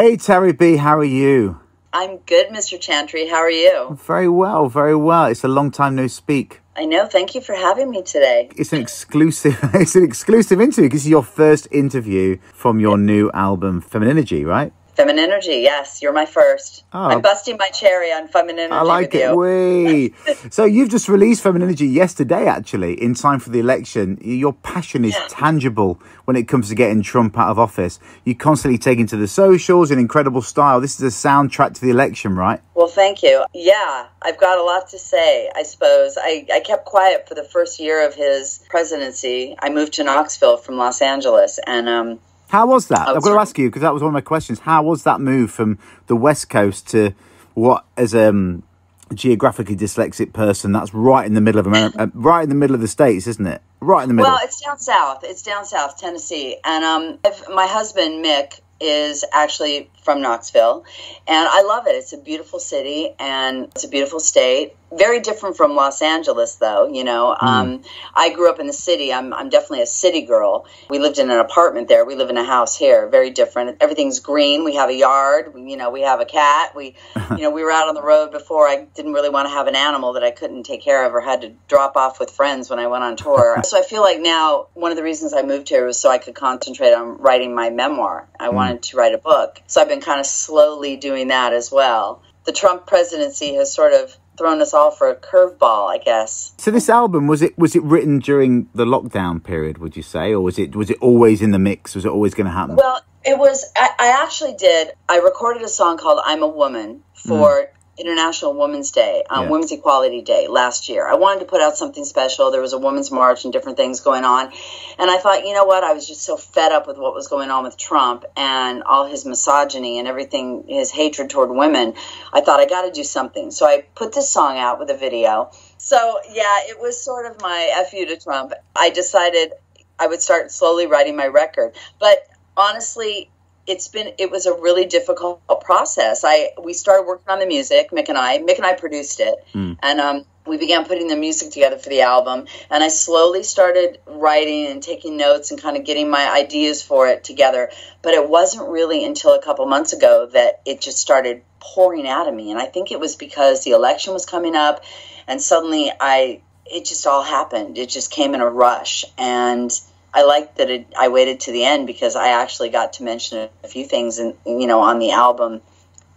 Hey, Tairrie B, how are you? I'm good, Mr. Chantrey. How are you? Very well, very well. It's a long time no speak. I know. Thank you for having me today. It's an exclusive. It's an exclusive interview because it's your first interview from your new album, Feminenergy, right? Feminenergy, yes, you're my first. Oh. I'm busting my cherry on Feminenergy. I like it. Wait. so you've just released Feminenergy yesterday, actually, in time for the election. Your passion is Yeah. tangible when it comes to getting Trump out of office. You constantly take to the socials in incredible style. This is a soundtrack to the election, right? Well, thank you. Yeah, I've got a lot to say, I suppose. I, I kept quiet for the first year of his presidency. I moved to Knoxville from Los Angeles, and um, How was that? Oh, I've got to ask you because that was one of my questions. How was that move from the West Coast to what, as a um, geographically dyslexic person, that's right in the middle of America, uh, right in the middle of the states, isn't it? Right in the middle. Well, it's down south. It's down south, Tennessee. And um, if, my husband, Mick, is actually from Knoxville. And I love it. It's a beautiful city and it's a beautiful state. Very different from Los Angeles, though. You know, um, I grew up in the city. I'm, I'm definitely a city girl. We lived in an apartment there. We live in a house here. Very different. Everything's green. We have a yard. We, you know, we have a cat. We, you know, we were out on the road before. I didn't really want to have an animal that I couldn't take care of or had to drop off with friends when I went on tour. so I feel like now one of the reasons I moved here was so I could concentrate on writing my memoir. I wanted to write a book. So I've been kind of slowly doing that as well. The Trump presidency has sort of thrown us all for a curveball, I guess. so this album was it was it written during the lockdown period? Would you say, or was it was it always in the mix? Was it always going to happen? Well, it was. I, I actually did. I recorded a song called "I'm a Woman" for mm. International Women's Day, um, Yeah. Women's Equality Day last year. I wanted to put out something special. There was a women's march and different things going on, and I thought, you know what? I was just so fed up with what was going on with Trump and all his misogyny and everything, his hatred toward women. I thought I got to do something. So I put this song out with a video. So yeah, it was sort of my fu to Trump. I decided I would start slowly writing my record, but honestly it's been it was a really difficult process. I we started working on the music mick and i mick and i produced it. And um, we began putting the music together for the album. And i slowly started writing and taking notes and kind of getting my ideas for it together. But it wasn't really until a couple months ago that it just started pouring out of me. And i think it was because the election was coming up and suddenly i it just all happened. It just came in a rush. And I like that it, I waited to the end because I actually got to mention a few things, and you know, on the album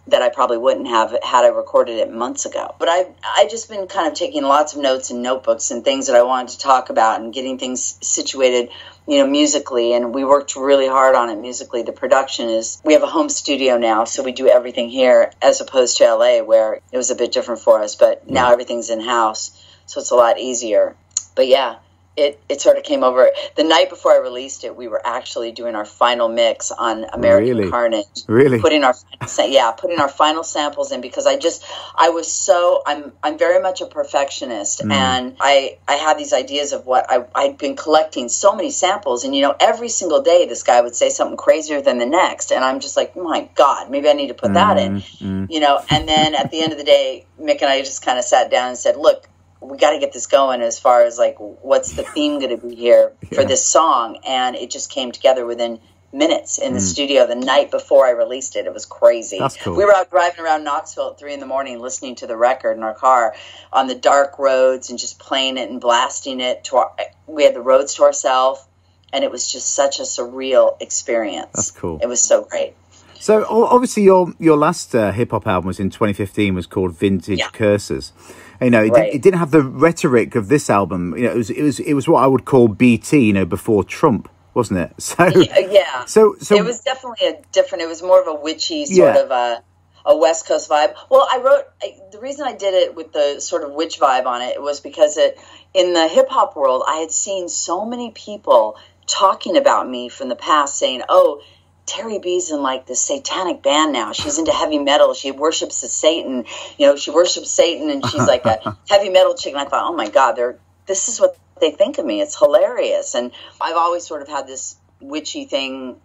that I probably wouldn't have had I recorded it months ago. But I've I just been kind of taking lots of notes and notebooks and things that I wanted to talk about and getting things situated, you know, musically. And we worked really hard on it musically. The production is we have a home studio now, so we do everything here as opposed to LA where it was a bit different for us. But now mm-hmm. everything's in house, so it's a lot easier. But yeah, it, it sort of came over the night before I released it. We were actually doing our final mix on American Really? Carnage, Really? putting our sa- yeah, putting our final samples in because I just I was so I'm I'm very much a perfectionist mm. and I I had these ideas of what I I'd been collecting so many samples and you know every single day this guy would say something crazier than the next and I'm just like my God maybe I need to put that in mm-hmm. you know and then at the end of the day Mick and I just kind of sat down and said look we got to get this going as far as like what's the theme going to be here for Yeah. this song and it just came together within minutes in the Mm. studio the night before i released it it was crazy That's cool. we were out driving around knoxville at three in the morning listening to the record in our car on the dark roads and just playing it and blasting it to our, we had the roads to ourselves and it was just such a surreal experience That's cool. it was so great So obviously your your last uh, hip hop album was in 2015 was called Vintage Yeah. Curses. You know, it, Right. did, it didn't have the rhetoric of this album. You know, it was it was it was what I would call BT. You know, before Trump, wasn't it? So yeah, so so it was definitely a different. It was more of a witchy sort Yeah. of a a West Coast vibe. Well, I wrote I, the reason I did it with the sort of witch vibe on it was because it in the hip hop world I had seen so many people talking about me from the past, saying, "Oh." Tairrie B's in like this satanic band now. She's into heavy metal. She worships the Satan. You know, she worships Satan, and she's like a heavy metal chick. And I thought, oh my god, they're this is what they think of me. It's hilarious. And I've always sort of had this witchy thing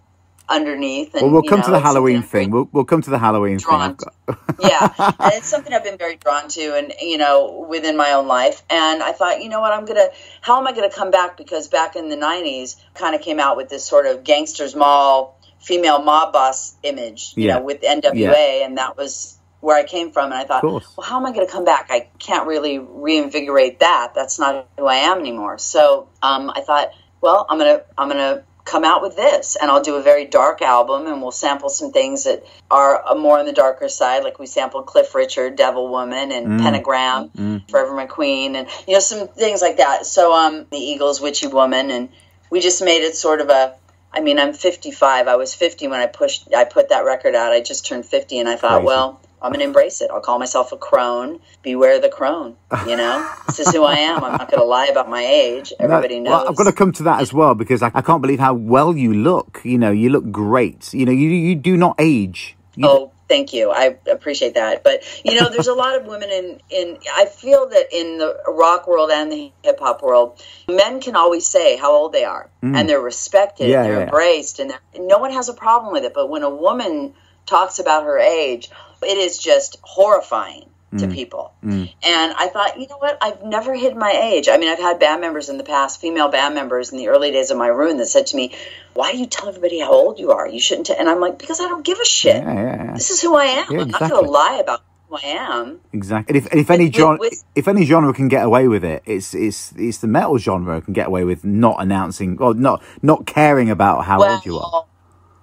underneath. And, well, we'll come to the Halloween thing. We'll we'll come to the Halloween thing. Drawn I've yeah, and it's something I've been very drawn to, and you know, within my own life. And I thought, you know what, I'm gonna, how am I gonna come back? Because back in the '90s, kind of came out with this sort of gangsters mall female mob boss image, you Yeah. know, with NWA, and that was where I came from. And I thought, well, how am I going to come back? I can't really reinvigorate that. That's not who I am anymore. So um, I thought, well, I'm gonna I'm gonna come out with this, and I'll do a very dark album, and we'll sample some things that are more on the darker side, like we sampled Cliff Richard, Devil Woman, and Pentagram, Forever My Queen, and you know some things like that. So um, the Eagles, Witchy Woman, and we just made it sort of a. I mean, I'm 55. I was 50 when I pushed. I put that record out. I just turned 50, and I thought, Crazy. well, I'm going to embrace it. I'll call myself a crone. Beware the crone. You know, this is who I am. I'm not going to lie about my age. Everybody knows. Well, I've got to come to that as well because I, I can't believe how well you look. You know, you look great. You know, you you do not age. You, Oh, thank you. I appreciate that. But you know, there's a lot of women in in. I feel that in the rock world and the hip hop world, men can always say how old they are, and they're respected, Mm. Yeah, and they're yeah. embraced, and they're, no one has a problem with it. But when a woman talks about her age, it is just horrifying. Mm. To people, and I thought, you know what? I've never hid my age. I mean, I've had band members in the past, female band members in the early days of my ruin, that said to me, "Why do you tell everybody how old you are? You shouldn't." T-. And I'm like, "Because I don't give a shit. yeah, yeah, yeah. This is who I am. Yeah, I'm not going to lie about who I am. Exactly. And if, if any With- genre, with- if any genre can get away with it, it's it's it's the metal genre can get away with not announcing or not not caring about how old you are.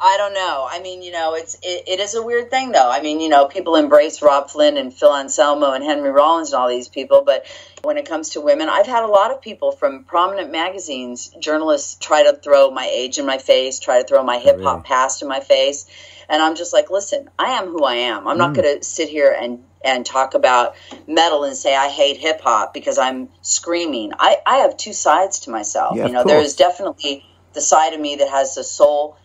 I don't know. I mean, you know, it's it, it is a weird thing, though. I mean, you know, people embrace Robb Flynn and Phil Anselmo and Henry Rollins and all these people, but when it comes to women, I've had a lot of people from prominent magazines, journalists, try to throw my age in my face, try to throw my hip hop really? past in my face, and I'm just like, listen, I am who I am. I'm not Mm. going to sit here and and talk about metal and say I hate hip hop because I'm screaming. I I have two sides to myself. Yeah, you know, there is definitely the side of me that has the soul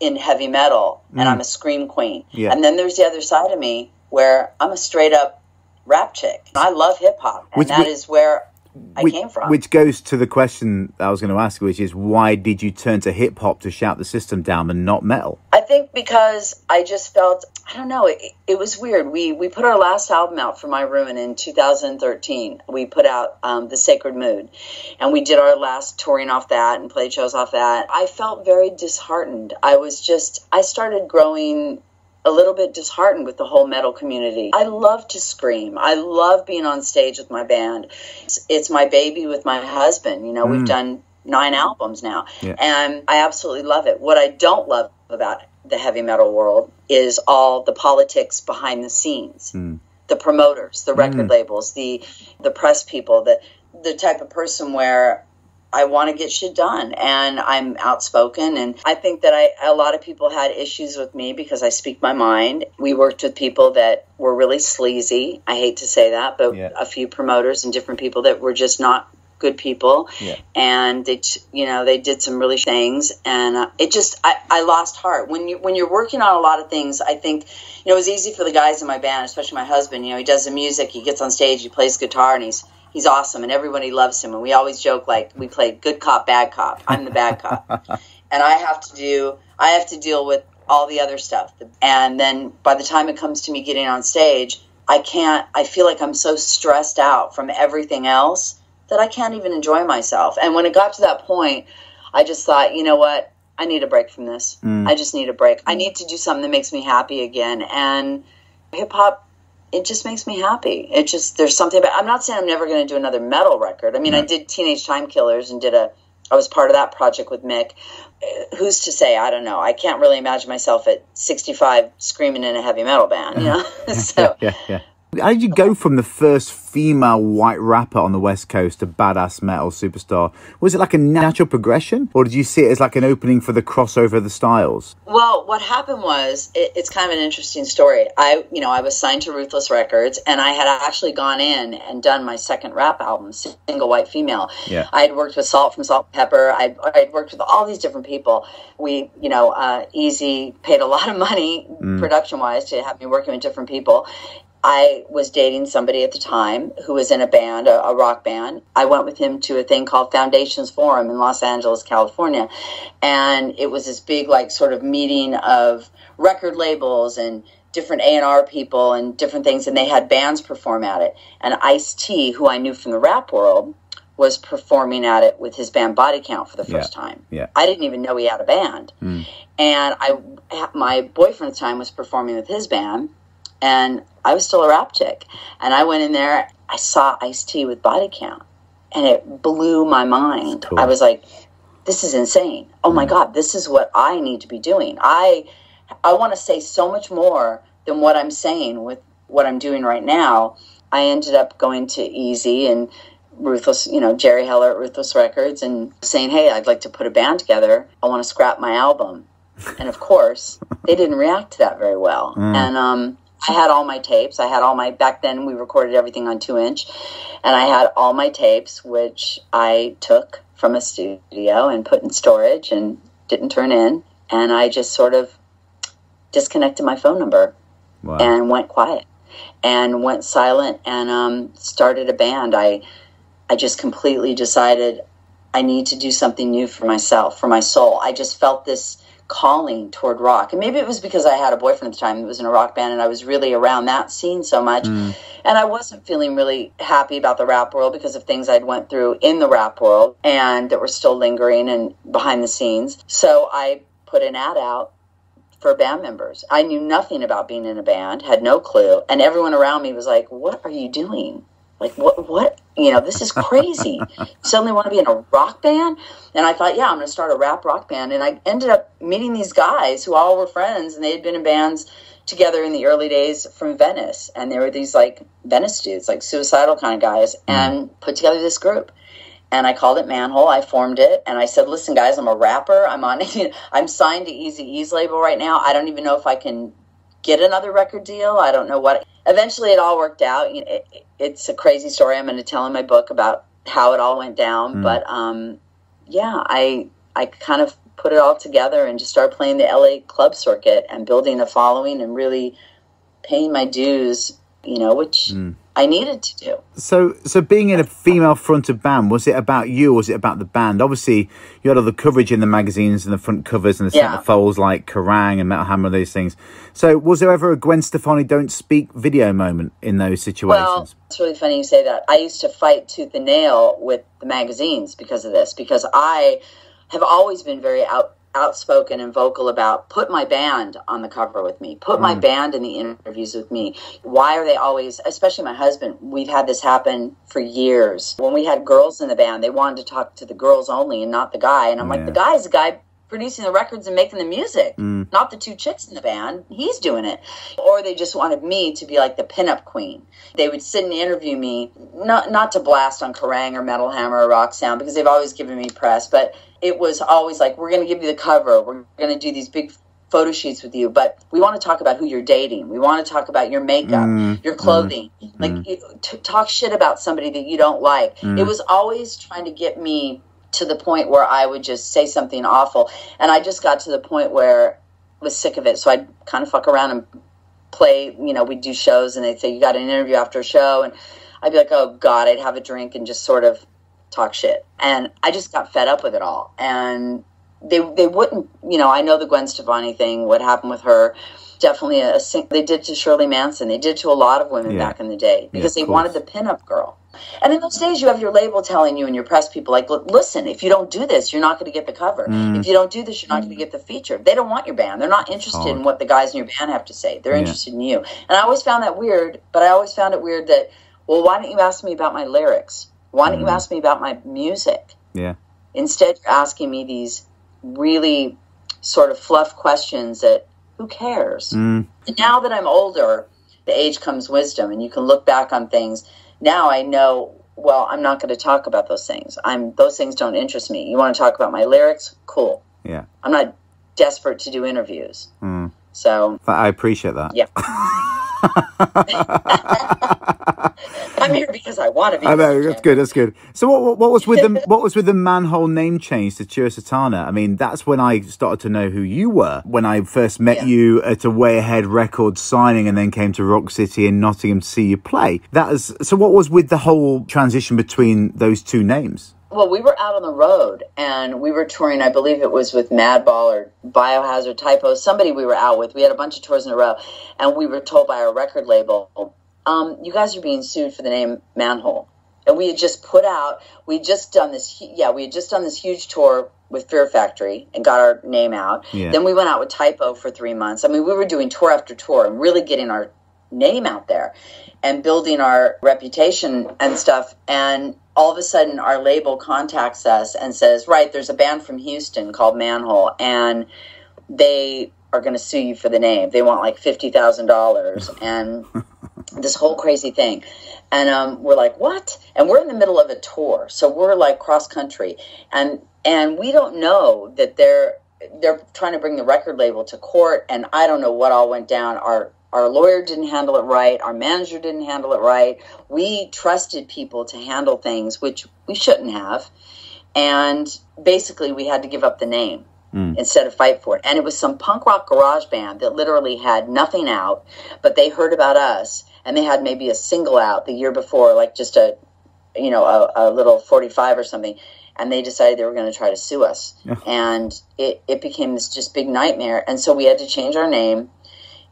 in heavy metal and I'm a scream queen. Mm. Yeah. And then there's the other side of me where I'm a straight up rap chick. I love hip hop and Which- that which- is where I which, came from. which goes to the question I was going to ask, which is why did you turn to hip hop to shout the system down and not metal? I think because I just felt I don't know it, it was weird. We we put our last album out for My Ruin in 2013. We put out um, the Sacred Mood, and we did our last touring off that and played shows off that. I felt very disheartened. I was just I started growing a little bit disheartened with the whole metal community. I love to scream. I love being on stage with my band. It's, it's my baby with my husband. You know, we've mm. done nine albums now, Yeah. and I absolutely love it. What I don't love about the heavy metal world is all the politics behind the scenes. Mm. The promoters, the record mm. labels, the the press people, the the type of person where I want to get shit done and I'm outspoken and I think that I a lot of people had issues with me because I speak my mind. We worked with people that were really sleazy. I hate to say that, but Yeah. a few promoters and different people that were just not good people Yeah. and they you know they did some really things and uh, it just I, I lost heart when you when you're working on a lot of things I think you know it was easy for the guys in my band especially my husband you know he does the music he gets on stage he plays guitar and he's he's awesome and everybody loves him and we always joke like we play good cop bad cop I'm the bad cop and I have to do I have to deal with all the other stuff and then by the time it comes to me getting on stage I can't I feel like I'm so stressed out from everything else that I can't even enjoy myself. And when it got to that point, I just thought, you know what? I need a break from this. Mm. I just need a break. I need to do something that makes me happy again. And hip hop, it just makes me happy. It just there's something about. I'm not saying I'm never going to do another metal record. I mean, I did Teenage Time Killers and did a. I was part of that project with Mick. Uh, Who's to say? I don't know. I can't really imagine myself at 65 screaming in a heavy metal band. You know. so yeah, yeah. How did you go from the first female white rapper on the West Coast to badass metal superstar? Was it like a natural progression, or did you see it as like an opening for the crossover of the styles? Well, what happened was it, it's kind of an interesting story. I, you know, I was signed to Ruthless Records, and I had actually gone in and done my second rap album, Single White Female. Yeah. I had worked with Salt from Salt Pepa. I I'd worked with all these different people. We, you know, uh, Eazy paid a lot of money production wise to have me working with different people. I was dating somebody at the time who was in a band, a, a rock band. I went with him to a thing called Foundations Forum in Los Angeles, California. And it was this big, like, sort of meeting of record labels and different A&R people and different things. And they had bands perform at it. And Ice T, who I knew from the rap world, was performing at it with his band Body Count for the first Yeah. time. Yeah. I didn't even know he had a band. Mm. And I, my boyfriend at the time was performing with his band, and I was still a rap chick. And I went in there, I saw Ice T with Body Count, and it blew my mind. Cool. I was like, this is insane. Oh my God, this is what I need to be doing. I, I want to say so much more than what I'm saying with what I'm doing right now. I ended up going to Eazy and Ruthless, you know, Jerry Heller at Ruthless Records and saying, hey, I'd like to put a band together. I want to scrap my album. And of course, they didn't react to that very well. And um, I had all my tapes. I had all my, back then we recorded everything on two inch. And I had all my tapes, which I took from a studio and put in storage and didn't turn in. And I just sort of disconnected my phone number Wow. and went quiet and went silent and um, started a band. I I just completely decided I need to do something new for myself, for my soul. I just felt this calling toward rock. And maybe it was because I had a boyfriend at the time that was in a rock band and I was really around that scene so much. Mm. And I wasn't feeling really happy about the rap world because of things I'd went through in the rap world and that were still lingering and behind the scenes. So I put an ad out for band members. I knew nothing about being in a band, had no clue, and everyone around me was like, "What are you doing? Like what what, you know, this is crazy. suddenly want to be in a rock band?" And I thought, "Yeah, I'm going to start a rap rock band." And I ended up meeting these guys who all were friends and they had been in bands together in the early days from Venice, and they were these like Venice dudes, like suicidal kind of guys, mm-hmm. and put together this group and I called it Manhole. I formed it, and I said, "Listen, guys, I'm a rapper. I'm on. I'm signed to Eazy-E's label right now. I don't even know if I can get another record deal. I don't know what. Eventually, it all worked out. You know, it, it's a crazy story. I'm going to tell in my book about how it all went down. But um, yeah, I I kind of put it all together and just started playing the LA club circuit and building a following and really paying my dues. You know, which I needed to do. So, so being in a female-fronted band, was it about you, or was it about the band? Obviously, you had all the coverage in the magazines and the front covers and the Yeah. centerfolds like Kerrang and Metal Hammer, and these things. So, was there ever a Gwen Stefani "Don't Speak" video moment in those situations? Well, situations? it's really funny you say that. I used to fight tooth and nail with the magazines because of this, because I have always been very out, outspoken and vocal about put my band on the cover with me, put my mm. band in the interviews with me. Why are they always, especially my husband, we've had this happen for years. When we had girls in the band, they wanted to talk to the girls only and not the guy. And I'm Yeah. like, the guy's the guy producing the records and making the music, mm. not the two chicks in the band. He's doing it. Or they just wanted me to be like the pinup queen. They would sit and interview me, not not to blast on Kerrang or Metal Hammer or Rock Sound because they've always given me press, but it was always like, we're going to give you the cover. We're going to do these big photo shoots with you, but we want to talk about who you're dating. We want to talk about your makeup, mm-hmm. your clothing. Mm-hmm. Like, you, to talk shit about somebody that you don't like. Mm-hmm. It was always trying to get me to the point where I would just say something awful. And I just got to the point where I was sick of it. So I'd kind of fuck around and play, you know, we'd do shows and they'd say, You got an interview after a show. And I'd be like, Oh, God, I'd have a drink and just sort of talk shit. And I just got fed up with it all. And they, they wouldn't, you know, I know the Gwen Stefani thing, what happened with her. Definitely a, sing- they did to Shirley Manson. They did to a lot of women Yeah. back in the day because of they course. wanted the pinup girl. And in those days, you have your label telling you and your press people, like, listen, if you don't do this, you're not going to get the cover. If you don't do this, you're not going to get the feature. They don't want your band. They're not interested in what the guys in your band have to say. They're Yeah. interested in you. And I always found that weird, but I always found it weird that, well, why don't you ask me about my lyrics? Why don't you ask me about my music? Yeah, Instead, you're asking me these really sort of fluff questions that who cares? Mm. Now that I'm older, the age comes wisdom, and you can look back on things. Now I know. Well, I'm not going to talk about those things. I'm those things don't interest me. You want to talk about my lyrics? Cool. yeah. I'm not desperate to do interviews. Mm. So I appreciate that. yeah. I'm here because I want to be. I know that's good. That's good. So what, what what was with the what was with the manhole name change to Tura Satana? I mean, that's when I started to know who you were. When I first met Yeah. you at a Way Ahead record signing, and then came to Rock City in Nottingham to see you play. That is so. What was with the whole transition between those two names? Well, we were out on the road and we were touring. I believe it was with Madball or Biohazard Type O. Somebody we were out with. We had a bunch of tours in a row, and we were told by our record label, um, "You guys are being sued for the name Manhole." and we had just put out we had just done this yeah we had just done this huge tour with fear factory and got our name out Yeah. then we went out with Type O for three months i mean we were doing tour after tour and really getting our name out there and building our reputation and stuff and all of a sudden our label contacts us and says right there's a band from houston called manhole and they are going to sue you for the name they want like $50000 and this whole crazy thing. And um, we're like, what? And we're in the middle of a tour, so we're like cross country, and and we don't know that they're they're trying to bring the record label to court, and I don't know what all went down. Our our lawyer didn't handle it right. Our manager didn't handle it right. We trusted people to handle things, which we shouldn't have, and basically we had to give up the name hmm. instead of fight for it. And it was some punk rock garage band that literally had nothing out, but they heard about us and they had maybe a single out the year before, like just a, you know, a, a little 45 or something. And they decided they were going to try to sue us. And it, it became this just big nightmare. And so we had to change our name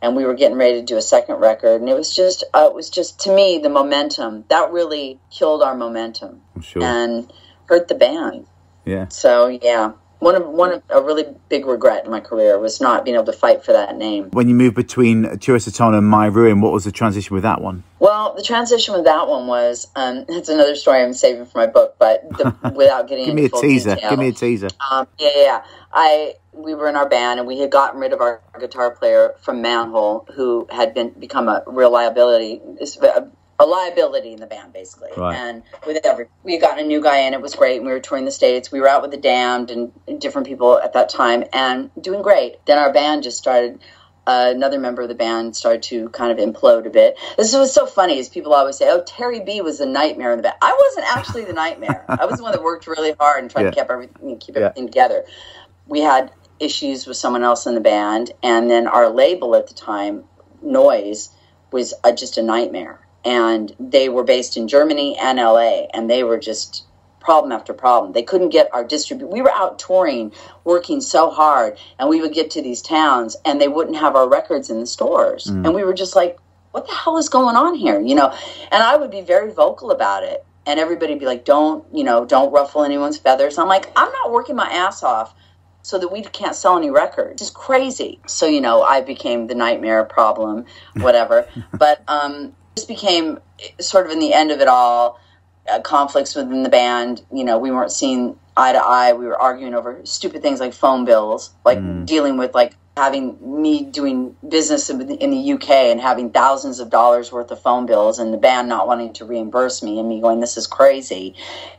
and we were getting ready to do a second record. And it was just, uh, it was just, to me, the momentum that really killed our momentum sure. and hurt the band. yeah. So yeah, one of one of a really big regret in my career was not being able to fight for that name. When you moved between Tura Satana and My Ruin, what was the transition with that one? Well, the transition with that one was um, that's another story I'm saving for my book, but the, without getting into it. Give me a teaser. detail. Give me a teaser. Um, yeah, yeah, yeah. I we were in our band and we had gotten rid of our guitar player from Manhole, who had been become a real liability, a, a liability in the band basically. Right. And with every, we had gotten a new guy in. It was great. And we were touring the states. We were out with the Damned and different people at that time and doing great. Then our band just started. Uh, another member of the band started to kind of implode a bit. This was so funny, is people always say, "Oh, Tairrie B was the nightmare in the band." I wasn't actually the nightmare. I was the one that worked really hard and tried Yeah. to keep everything keep Yeah. together. We had issues with someone else in the band, and then our label at the time, Noise, was uh just a nightmare. And they were based in Germany and LA, and they were just problem after problem. They couldn't get our distribute. We were out touring, working so hard, and we would get to these towns, and they wouldn't have our records in the stores, and we were just like, "What the hell is going on here?" You know. And I would be very vocal about it, and everybody would be like, "Don't, you know, don't ruffle anyone's feathers." I'm like, "I'm not working my ass off." so that we can't sell any records. It's crazy. So, you know, I became the nightmare problem, whatever. but um, this became sort of in the end of it all, uh, conflicts within the band. You know, we weren't seeing eye to eye. We were arguing over stupid things like phone bills, like dealing with like having me doing business in in the UK and having thousands of dollars worth of phone bills and the band not wanting to reimburse me and me going, this is crazy.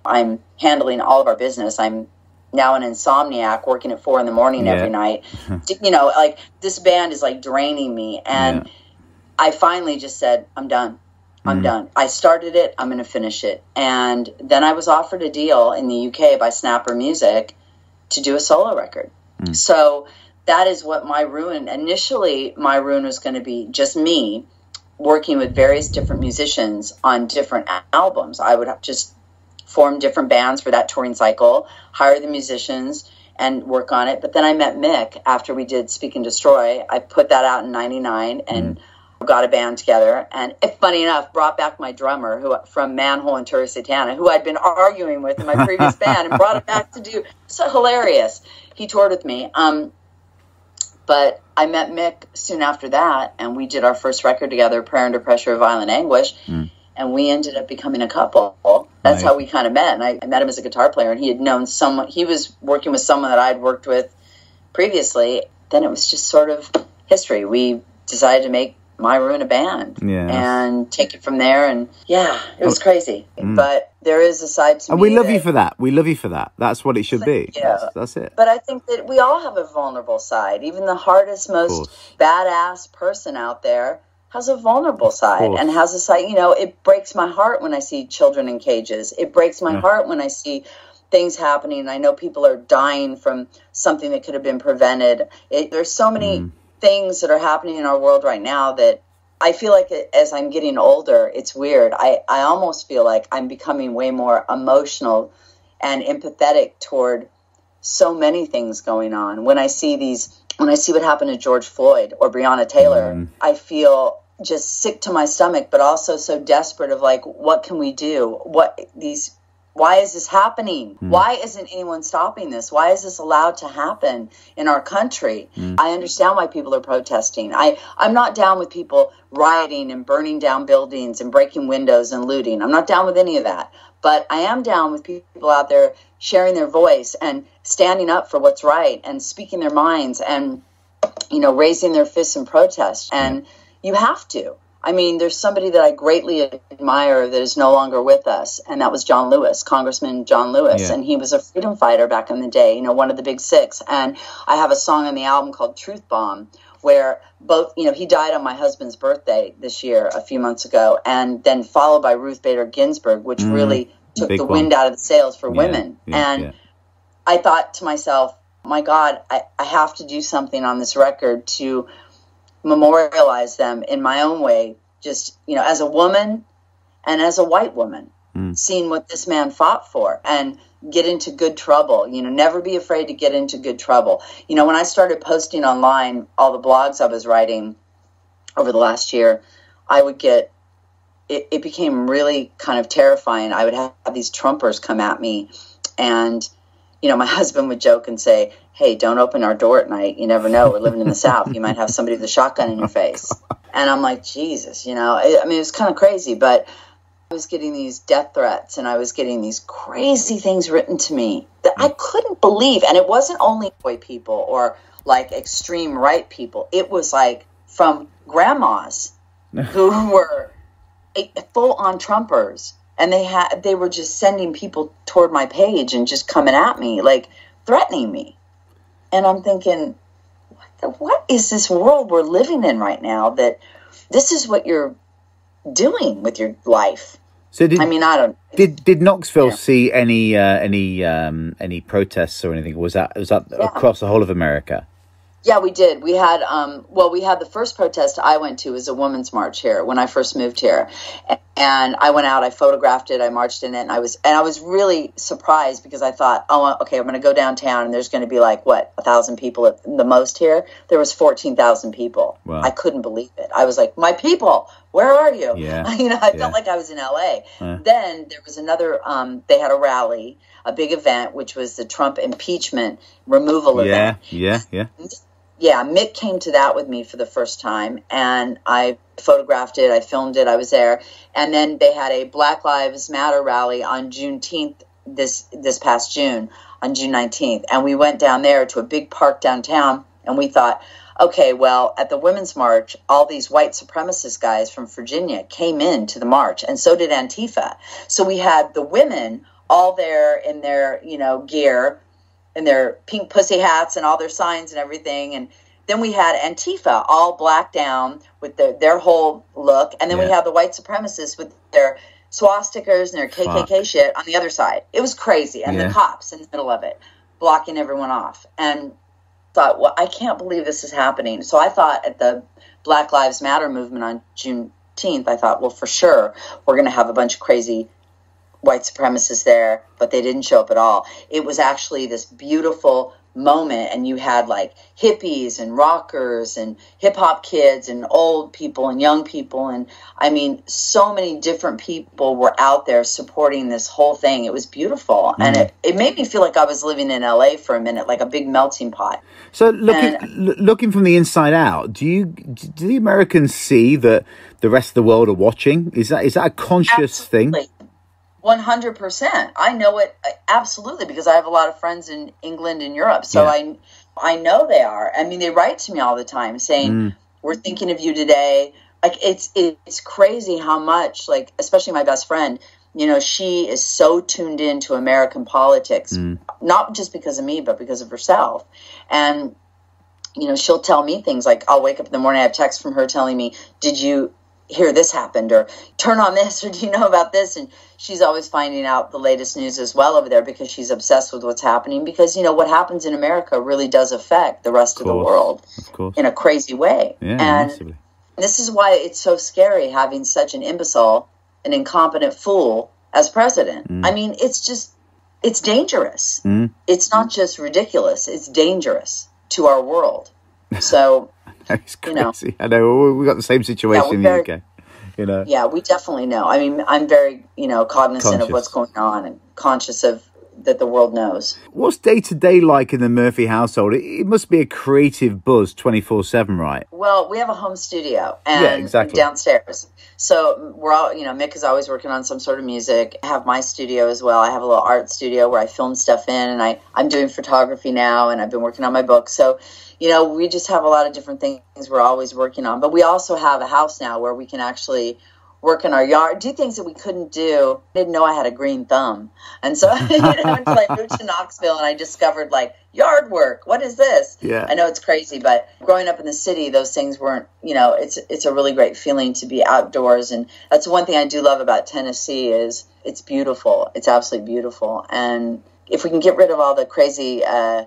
I'm handling all of our business. I'm now an insomniac working at four in the morning Yeah. every night. you know, like this band is like draining me. And Yeah. I finally just said, I'm done. I'm mm. done. I started it. I'm going to finish it. And then I was offered a deal in the UK by Snapper Music to do a solo record. Mm. So that is what my ruin initially my ruin was going to be just me working with various different musicians on different albums. I would have just form different bands for that touring cycle, hire the musicians and work on it. But then I met Mick after we did Speak and Destroy. I put that out in 99 and mm. Got a band together. And funny enough, brought back my drummer who from Manhole and Tura Satana, who I'd been arguing with in my previous band and brought him back to do so hilarious. He toured with me. Um, but I met Mick soon after that, and we did our first record together, Prayer Under Pressure of Violent Anguish, and we ended up becoming a couple. That's Nice. how we kind of met. And I, I met him as a guitar player, and he had known someone, he was working with someone that I'd worked with previously. Then it was just sort of history. We decided to make My Ruin a band Yeah. and take it from there. And yeah, it was crazy. But there is a side to And we love you for that. We love you for that. That's what it should be. you. That's, that's it. But I think that we all have a vulnerable side. Even the hardest, most badass person out there has a vulnerable side and has a side. You know, it breaks my heart when I see children in cages. It breaks my heart when I see things happening. And I know people are dying from something that could have been prevented. It, there's so many Mm. Things that are happening in our world right now that I feel like as I'm getting older, it's weird. I, I almost feel like I'm becoming way more emotional and empathetic toward so many things going on. When I see these, when I see what happened to George Floyd or Breonna Taylor, mm-hmm. I feel just sick to my stomach, but also so desperate of like, what can we do? What these why is this happening? Mm. Why isn't anyone stopping this? Why is this allowed to happen in our country? Mm. I understand why people are protesting. I, I'm not down with people rioting and burning down buildings and breaking windows and looting. I'm not down with any of that. But I am down with people out there sharing their voice and standing up for what's right and speaking their minds and, you know, raising their fists in protest. And you have to. I mean, there's somebody that I greatly admire that is no longer with us, and that was John Lewis, Congressman John Lewis, yeah. and he was a freedom fighter back in the day, you know, one of the big six. And I have a song on the album called Truth Bomb, where both, you know, he died on my husband's birthday this year, a few months ago, and then followed by Ruth Bader Ginsburg, which mm, really took the one. wind out of the sails for yeah, women. Yeah, and I thought to myself, my God, I, I have to do something on this record to memorialize them in my own way, just, you know, as a woman and as a white woman, mm. seeing what this man fought for and get into good trouble. You know, never be afraid to get into good trouble. You know, when I started posting online all the blogs I was writing over the last year, I would get it, it became really kind of terrifying. I would have, have these Trumpers come at me and you know, my husband would joke and say, hey, don't open our door at night. You never know. We're living in the South. You might have somebody with a shotgun in your face. And I'm like, Jesus, you know, I mean, it was kind of crazy, but I was getting these death threats and I was getting these crazy things written to me that I couldn't believe. And it wasn't only white people or like extreme right people, it was like from grandmas who were full on Trumpers. And they had they were just sending people toward my page and just coming at me, like threatening me and I'm thinking, what, the, what is this world we're living in right now that this is what you're doing with your life? So did, I mean, I don't. Did did Knoxville yeah. see any uh, any um, any protests or anything? Was that was that yeah. across the whole of America? Yeah, we did. We had um, well, we had the first protest I went to was a women's march here when I first moved here, and I went out, I photographed it, I marched in it, and I was and I was really surprised because I thought, oh, okay, I'm going to go downtown and there's going to be like what a thousand people at the most here. There was fourteen thousand people. Wow. I couldn't believe it. I was like, my people, where are you? Yeah. you know, I yeah. felt like I was in L.A. Then there was another. Um, they had a rally, a big event, which was the Trump impeachment removal yeah, event. Yeah, yeah, yeah yeah, Mick came to that with me for the first time, and I photographed it, I filmed it, I was there, and then they had a Black Lives Matter rally on Juneteenth this this past June, on June nineteenth, and we went down there to a big park downtown, and we thought, okay, well, at the Women's March, all these white supremacist guys from Virginia came in to the march, and so did Antifa. So we had the women all there in their you know gear and their pink pussy hats and all their signs and everything. And then we had Antifa all black down with their, their whole look. And then yeah. we had the white supremacists with their swastikas and their KKK Fuck. shit on the other side. It was crazy. And yeah. the cops in the middle of it, blocking everyone off. And thought, well, I can't believe this is happening. So I thought at the Black Lives Matter movement on Juneteenth, I thought, well, for sure, we're going to have a bunch of crazy white supremacists there, but they didn't show up at all. It was actually this beautiful moment, and you had like hippies and rockers and hip hop kids and old people and young people. And I mean, so many different people were out there supporting this whole thing. It was beautiful. Mm. And it, it made me feel like I was living in LA for a minute, like a big melting pot. So looking, and, looking from the inside out, do you, do the Americans see that the rest of the world are watching? Is that, is that a conscious absolutely. thing? 100%. I know it uh, absolutely because I have a lot of friends in England and Europe. So yeah. I I know they are. I mean, they write to me all the time saying, mm. "We're thinking of you today." Like it's it's crazy how much like especially my best friend, you know, she is so tuned into American politics, mm. not just because of me, but because of herself. And you know, she'll tell me things like I'll wake up in the morning, I have text from her telling me, "Did you hear this happened or turn on this or do you know about this? And she's always finding out the latest news as well over there because she's obsessed with what's happening because you know what happens in america really does affect the rest of, of the world of in a crazy way. Yeah, and massively. this is why it's so scary having such an imbecile an incompetent fool as president. Mm. i mean it's just it's dangerous. Mm. it's not just ridiculous it's dangerous to our world. So It's You know. crazy. I know we got the same situation we're in the very- UK. You know, Yeah, we definitely know. I mean, I'm very, you know, cognizant Conscious. of what's going on and conscious of that the world knows. what's day to day like in the Murphy household? It, it must be a creative buzz twenty four seven, right? Well, we have a home studio and Yeah, exactly. downstairs. So mm, we're all, you know, Mick is always working on some sort of music. I have my studio as well. I have a little art studio where I film stuff in and I, I'm doing photography now and I've been working on my book. So, you know, we just have a lot of different things we're always working on. But we also have a house now where we can actually work in our yard, do things that we couldn't do. I didn't know I had a green thumb. And so, you know, until I moved to Knoxville and I discovered like yard work. What is this? Yeah. I know it's crazy, but growing up in the city, those things weren't, you know, it's it's a really great feeling to be outdoors and that's one thing I do love about Tennessee is it's beautiful. It's absolutely beautiful. And if we can get rid of all the crazy uh,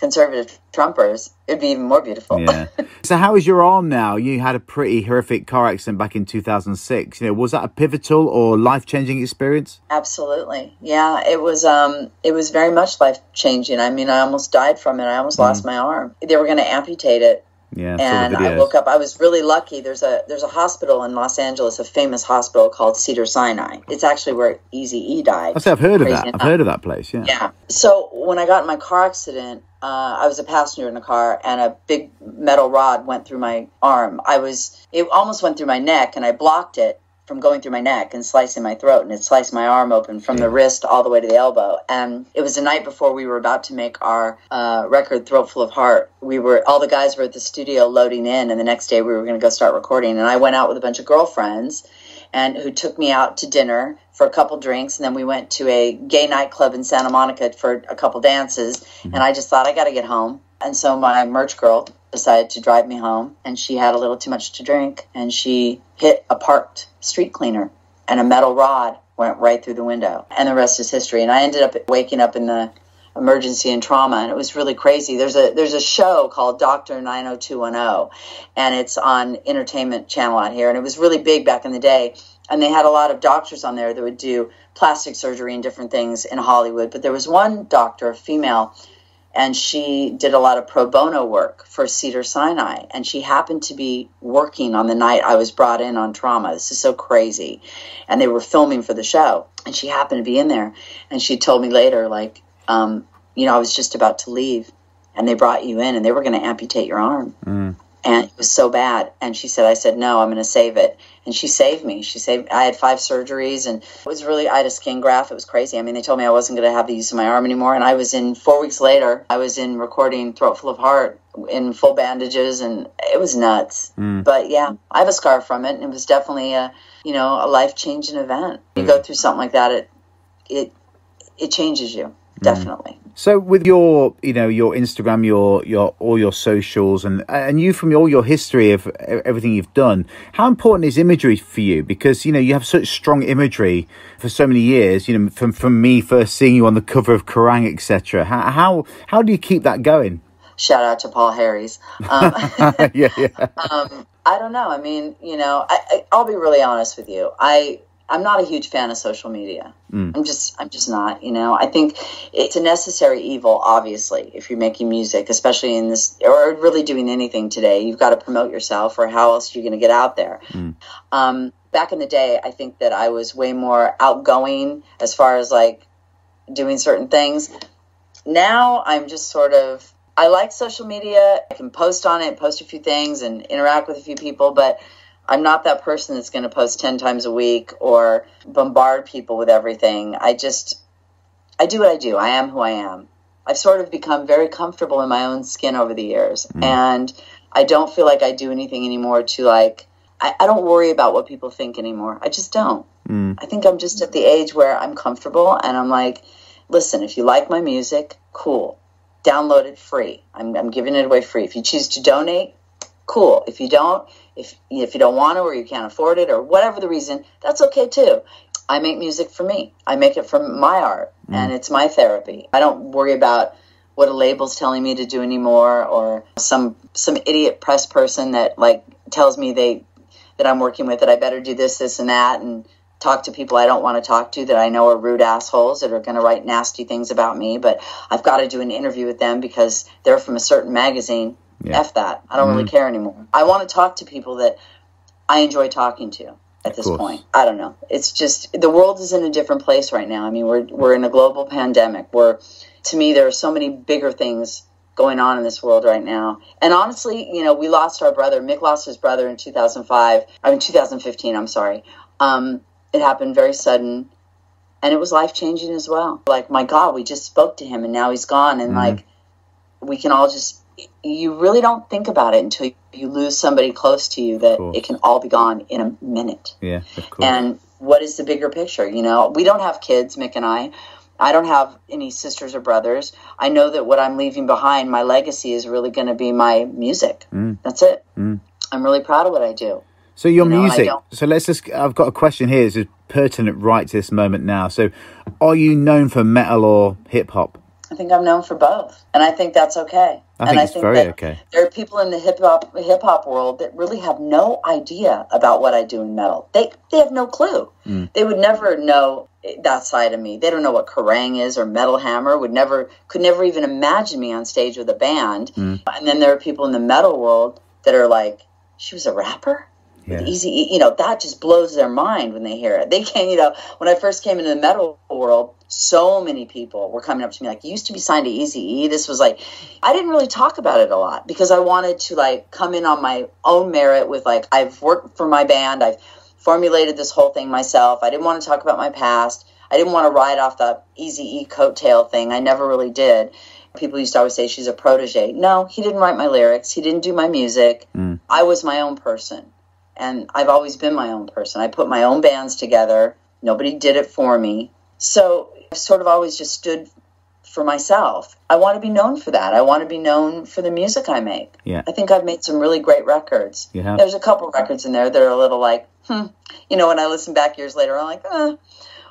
conservative Trumpers, it'd be even more beautiful. Yeah. so how is your arm now? You had a pretty horrific car accident back in two thousand six. You know, was that a pivotal or life changing experience? Absolutely. Yeah, it was um it was very much life changing. I mean, I almost died from it. I almost lost my arm. They were going to amputate it Yeah. And I woke up. I was really lucky. There's a there's a hospital in Los Angeles, a famous hospital called Cedar Sinai. It's actually where Easy E died. I say I've heard of that. I've heard of that place. Yeah. Yeah. So when I got in my car accident, uh, I was a passenger in a car, and a big metal rod went through my arm. I was it almost went through my neck, and I blocked it from going through my neck and slicing my throat, and it sliced my arm open from the wrist all the way to the elbow. And it was the night before we were about to make our uh, record, "Throat Full of Heart." We were all the guys were at the studio loading in, and the next day we were going to go start recording. And I went out with a bunch of girlfriends and who took me out to dinner for a couple drinks and then we went to a gay nightclub in Santa Monica for a couple dances and I just thought I got to get home and so my merch girl decided to drive me home and she had a little too much to drink and she hit a parked street cleaner and a metal rod went right through the window and the rest is history. And I ended up waking up in the emergency and trauma and it was really crazy. There's a there's a show called Doctor 90210 and it's on entertainment channel out here and it was really big back in the day. And they had a lot of doctors on there that would do plastic surgery and different things in Hollywood but there was one doctor a female and she did a lot of pro bono work for Cedar Sinai. And she happened to be working on the night I was brought in on trauma. This is so crazy. And they were filming for the show. And she happened to be in there. And she told me later like um, you know I was just about to leave. And they brought you in and they were going to amputate your arm and it was so bad. And she said i said no i'm going to save it. And she saved me. She saved i had five surgeries and it was really i had a skin graft. It was crazy. I mean they told me i wasn't going to have the use of my arm anymore. And i was in four weeks later i was in recording throat full of heart in full bandages and it was nuts. Hmm. But yeah i have a scar from it and it was definitely a you know a life changing event. You go hmm. through something like that it it it changes you. Hmm. Definitely So with your, you know, your Instagram, your your all your socials, and and you from all your history of everything you've done, how important is imagery for you? Because you know you have such strong imagery for so many years. You know, from from me first seeing you on the cover of Kerrang, etc. How, how how do you keep that going? shout out to paul harris um, yeah, yeah, um, I don't know. I mean, you know, I, I, I'll be really honest with you. I I'm not a huge fan of social media. I'm just I'm just not. You know, I think it's a necessary evil. Obviously, if you're making music, especially in this, or really doing anything today, you've got to promote yourself, or how else are you going to get out there? Um, back in the day, I think that I was way more outgoing as far as like doing certain things. Now I'm just sort of I like social media. I can post on it, post a few things, and interact with a few people, but I'm not that person that's going to post 10 times a week or bombard people with everything. I just, I do what I do. I am who I am. I've sort of become very comfortable in my own skin over the years. Mm. And I don't feel like I do anything anymore to like, I, I don't worry about what people think anymore. I just don't. Mm. I think I'm just at the age where I'm comfortable and I'm like, listen, if you like my music, cool. Download it free. I'm, I'm giving it away free. If you choose to donate, cool. If you don't, if if you don't want to or you can't afford it or whatever the reason, that's okay too. I make music for me. I make it for my art mm. and it's my therapy. I don't worry about what a label's telling me to do anymore or some some idiot press person that like tells me they that I'm working with that I better do this, this and that and talk to people I don't want to talk to that I know are rude assholes that are going to write nasty things about me, but I've got to do an interview with them because they're from a certain magazine. Yeah. F that. I don't mm. really care anymore. I want to talk to people that I enjoy talking to at this point. I don't know. It's just the world is in a different place right now. I mean, we're we're in a global pandemic where to me there are so many bigger things going on in this world right now. And honestly, you know, we lost our brother. Mick lost his brother in 2005. I mean 2015, I'm sorry. Um, it happened very sudden and it was life changing as well. Like, my God, we just spoke to him and now he's gone. And mm-hmm. like, we can all just, you really don't think about it until you lose somebody close to you that it can all be gone in a minute. Yeah, And what is the bigger picture? You know, we don't have kids, Mick and I. I don't have any sisters or brothers. I know that what I'm leaving behind, my legacy is really going to be my music. Mm. That's it. Mm. I'm really proud of what I do. So your you know, music. So let's just. I've got a question here. Is pertinent right to this moment now. So, are you known for metal or hip hop? I think I'm known for both, and I think that's okay. I think and it's I think very okay. There are people in the hip hop hip hop world that really have no idea about what I do in metal. They they have no clue. Mm. They would never know that side of me. They don't know what Kerrang is or Metal Hammer. Would never could never even imagine me on stage with a band. Mm. And then there are people in the metal world that are like, she was a rapper yeah. Eazy you know that just blows their mind when they hear it they can't you know when i first came into the metal world so many people were coming up to me like you used to be signed to easy E. this was like i didn't really talk about it a lot because i wanted to like come in on my own merit with like i've worked for my band i've formulated this whole thing myself i didn't want to talk about my past i didn't want to ride off the easy e coattail thing i never really did People used to always say she's a protege. No, he didn't write my lyrics. He didn't do my music. Mm. I was my own person and I've always been my own person. I put my own bands together. Nobody did it for me. So I've sort of always just stood for myself. I want to be known for that. I want to be known for the music I make. Yeah. I think I've made some really great records. Yeah. There's a couple records in there that are a little like, hmm. You know, when I listen back years later, I'm like, eh,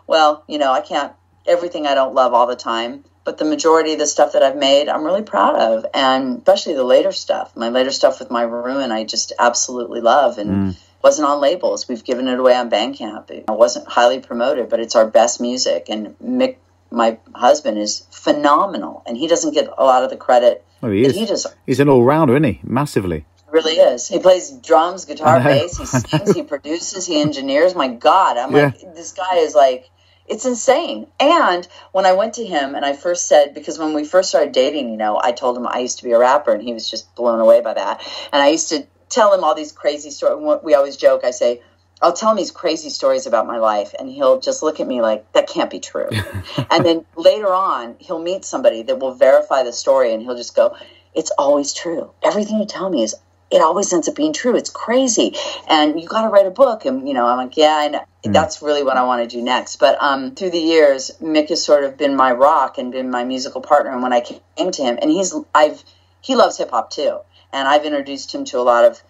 well, you know, I can't, everything I don't love all the time but the majority of the stuff that I've made, I'm really proud of, and especially the later stuff. My later stuff with my ruin, I just absolutely love, and mm. Wasn't on labels. We've given it away on Bandcamp. It wasn't highly promoted, but it's our best music. And Mick, my husband, is phenomenal, and he doesn't get a lot of the credit. Oh, he is. He does. He's an all rounder, isn't he? Massively. really is. He plays drums, guitar, bass. He sings. he produces. He engineers. My God, I'm yeah. like this guy is like it's insane. And when I went to him and I first said, because when we first started dating, you know, I told him I used to be a rapper and he was just blown away by that. And I used to tell him all these crazy stories. We always joke, I say, I'll tell him these crazy stories about my life, and he'll just look at me like, that can't be true. and then later on, he'll meet somebody that will verify the story, and he'll just go, it's always true. Everything you tell me is it always ends up being true. It's crazy. And you got to write a book. And, you know, I'm like, yeah, and mm. that's really what I want to do next. But um, through the years, Mick has sort of been my rock and been my musical partner. And when I came to him, and he's, I've, he loves hip hop too. And I've introduced him to a lot of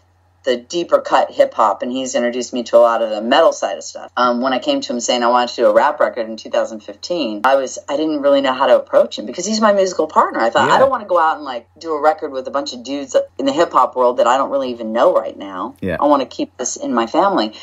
the deeper cut hip hop, and he's introduced me to a lot of the metal side of stuff. Um, when I came to him saying I wanted to do a rap record in 2015, I was I didn't really know how to approach him because he's my musical partner. I thought yeah. I don't want to go out and like do a record with a bunch of dudes in the hip hop world that I don't really even know right now. Yeah. I want to keep this in my family.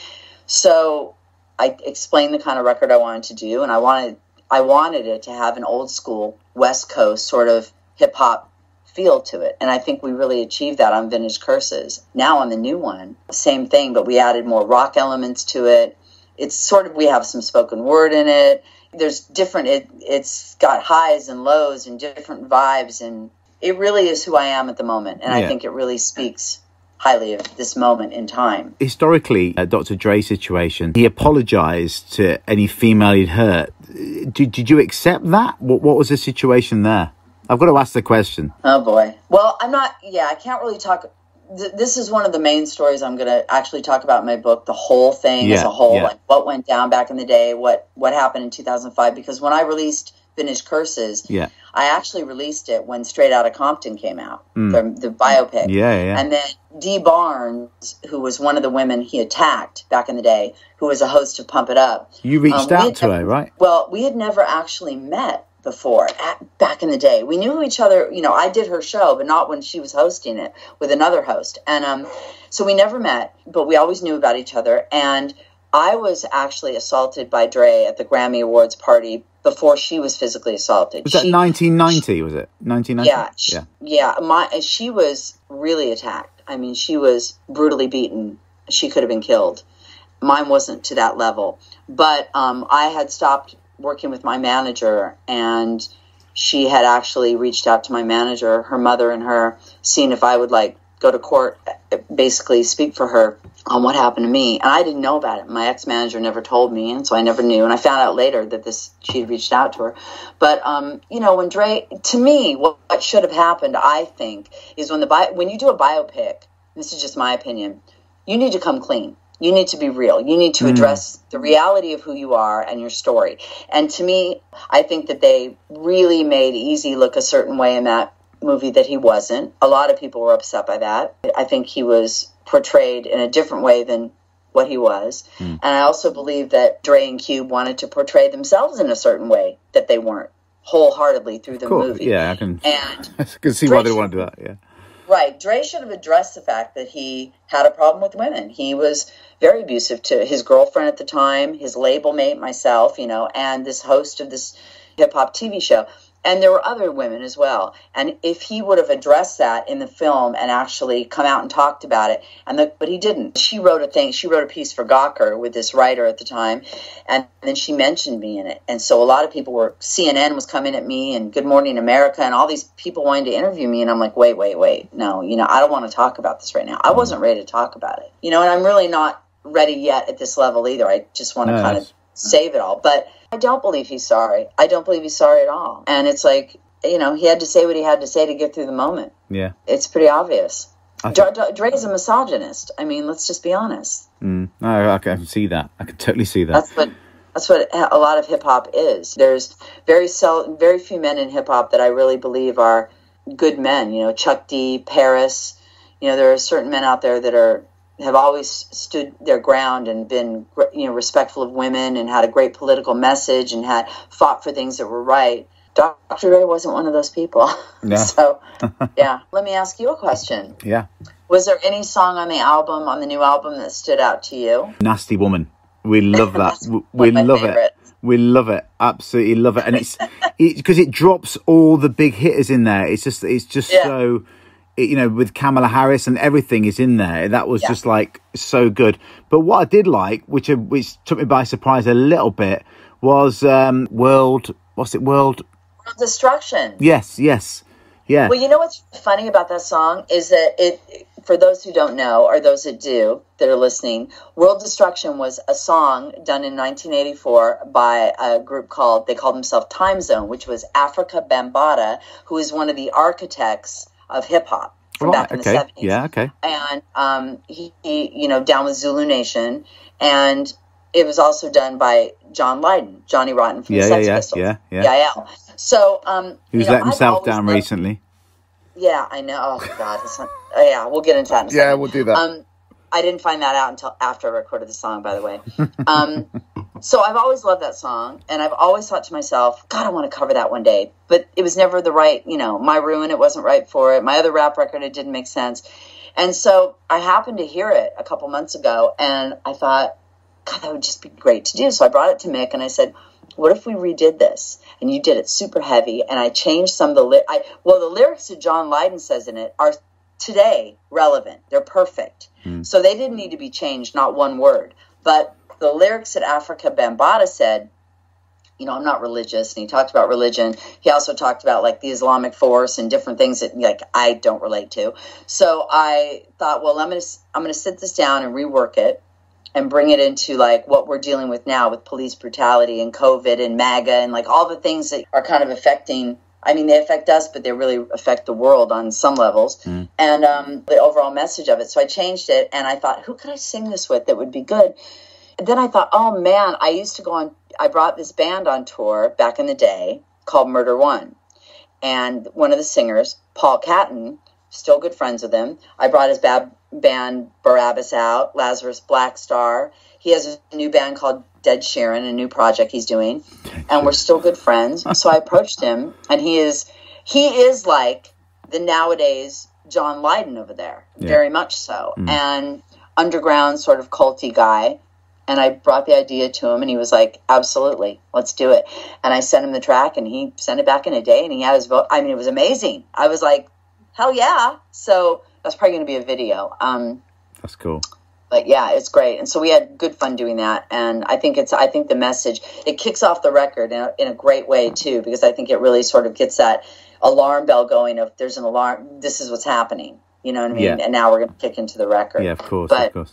So I explained the kind of record I wanted to do, and I wanted I wanted it to have an old school West Coast sort of hip hop feel to it. And I think we really achieved that on Vintage Curses. Now on the new one, same thing, but we added more rock elements to it. It's sort of, we have some spoken word in it. There's different, it, it's got highs and lows and different vibes. And it really is who I am at the moment. And yeah. I think it really speaks highly of this moment in time. Historically, uh, a Dr. Dre's situation, he apologized to any female he'd hurt. Uh, did, did you accept that? What, what was the situation there? I've got to ask the question. Oh boy. Well, I'm not. Yeah, I can't really talk. Th- this is one of the main stories I'm going to actually talk about in my book. The whole thing yeah, as a whole, yeah. like what went down back in the day, what what happened in 2005. Because when I released Vintage Curses, yeah, I actually released it when Straight Outta Compton came out, mm. the, the biopic. Yeah, yeah. And then Dee Barnes, who was one of the women he attacked back in the day, who was a host of Pump It Up. You reached um, out to never, her, right? Well, we had never actually met before at, back in the day. We knew each other. You know, I did her show, but not when she was hosting it with another host. And um, so we never met, but we always knew about each other. And I was actually assaulted by Dre at the Grammy Awards party before she was physically assaulted. Was that She- 1990? Was it 1990? yeah, sh- yeah. My she was really attacked. I mean, she was brutally beaten. She could have been killed. Mine wasn't to that level, but um, I had stopped working with my manager, and she had actually reached out to my manager, her mother, and her, seeing if I would like go to court, basically speak for her on what happened to me. And I didn't know about it. My ex manager never told me, and so I never knew. And I found out later that this she had reached out to her. But um, you know, when Dre, to me, what, what should have happened, I think, is when the bi- when you do a biopic. This is just my opinion. You need to come clean. You need to be real. You need to hmm. address the reality of who you are and your story. And to me, I think that they really made Eazy look a certain way in that movie that he wasn't. A lot of people were upset by that. I think he was portrayed in a different way than what he was. Hmm. And I also believe that Dre and Cube wanted to portray themselves in a certain way that they weren't wholeheartedly through the Cool. movie. Yeah, I can. And I can see why they want to do that. Yeah. Right. Dre should have addressed the fact that he had a problem with women. He was very abusive to his girlfriend at the time, his label mate, myself, you know, and this host of this hip hop TV show. And there were other women as well. And if he would have addressed that in the film and actually come out and talked about it, and the, but he didn't. She wrote a thing. She wrote a piece for Gawker with this writer at the time, and then she mentioned me in it. And so a lot of people were CNN was coming at me and Good Morning America and all these people wanting to interview me, and I'm like, wait, wait, wait, no, you know, I don't want to talk about this right now. I wasn't ready to talk about it, you know, and I'm really not ready yet at this level either. I just want to No, kind of save it all, but I don't believe he's sorry. I don't believe he's sorry at all. And it's like, you know, he had to say what he had to say to get through the moment. Yeah. It's pretty obvious. I Dre, Dre- Dre's a misogynist. I mean, let's just be honest. Mm. No, I can see that. I can totally see that. That's what that's what a lot of hip hop is. There's very sel- very few men in hip hop that I really believe are good men. You know, Chuck D, Paris. You know, there are certain men out there that are have always stood their ground and been you know respectful of women and had a great political message and had fought for things that were right. Dr. Dre wasn't one of those people. Yeah. so, yeah. Let me ask you a question. yeah. Was there any song on the album, on the new album, that stood out to you? Nasty woman. We love that. We- one we of my love it. We love it. Absolutely love it. And it's because it, drops all the big hitters in there. It's just it's just Yeah. so it, you know with Kamala Harris and everything is in there. That was Yeah. just like so good. But what I did like, which uh, which took me by surprise a little bit, was um World. What's it? World. World Destruction. Yes. Yes. Yeah. Well, you know what's funny about that song is that it, for those who don't know or those that do that are listening, World Destruction was a song done in 1984 by a group called, they called themselves Time Zone, which was Afrika Bambaataa, who is one of the architects of hip hop from Right, back in okay. the 70s. Yeah. Okay. and um, he, he, you know, down with Zulu Nation, and it was also done by John Lydon, Johnny Rotten from Yeah, the Sex yeah, Pistols. yeah, yeah. yeah. So, um, He was you know, letting himself down loved- recently. Yeah, I know. Oh God, it's not, oh, yeah, we'll get into that. In a second. do that. Um, I didn't find that out until after I recorded the song, by the way. Um, so I've always loved that song, and I've always thought to myself, God, I want to cover that one day. But it was never the right, you know, my ruin. It wasn't right for it. My other rap record, it didn't make sense. And so I happened to hear it a couple months ago, and I thought, God, that would just be great to do. So I brought it to Mick, and I said, What if we redid this? And you did it super heavy, and I changed some of the li- I well, the lyrics that John Lydon says in it are today relevant. They're perfect. Hmm. So they didn't need to be changed, not one word. But the lyrics that Afrika Bambaataa said, you know, I'm not religious, and he talked about religion. He also talked about like the Islamic force and different things that like I don't relate to. So I thought, well, I'm gonna I'm gonna sit this down and rework it and bring it into like what we're dealing with now with police brutality and COVID and MAGA and like all the things that are kind of affecting. I mean, they affect us, but they really affect the world on some levels. And um, the overall message of it. So I changed it, and I thought, who could I sing this with that would be good? And then I thought, oh man, I used to go on. I brought this band on tour back in the day called Murder One, and one of the singers, Paul Catten, still good friends with him. I brought his bad band Barabbas out, Lazarus Black Star. He has a new band called Dead Sharon, a new project he's doing, and we're still good friends. So I approached him, and he is he is like the nowadays John Lydon over there, Yeah. very much so, mm. and underground sort of culty guy. And I brought the idea to him, and he was like, "Absolutely, let's do it." And I sent him the track, and he sent it back in a day, and he had his vote. I mean, it was amazing. I was like, "Hell yeah!" So that's probably going to be a video. Um, That's cool. but yeah, it's great. And so we had good fun doing that. And I think it's, I think the message, it kicks off the record in a, in a great way too, because I think it really sort of gets that alarm bell going of there's an alarm, this is what's happening. You know what I mean? Yeah. And now we're going to kick into the record. Yeah, of course, But, of course.